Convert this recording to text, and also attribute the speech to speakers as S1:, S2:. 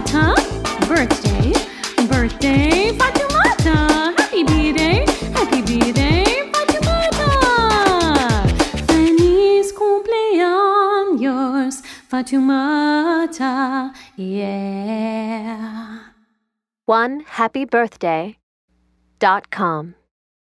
S1: Fatumata. Birthday, birthday, Fatumata. Happy birthday, happy birthday, Fatumata. Feliz cumpleaños, Fatumata. Yeah.
S2: One happy birthday dot com.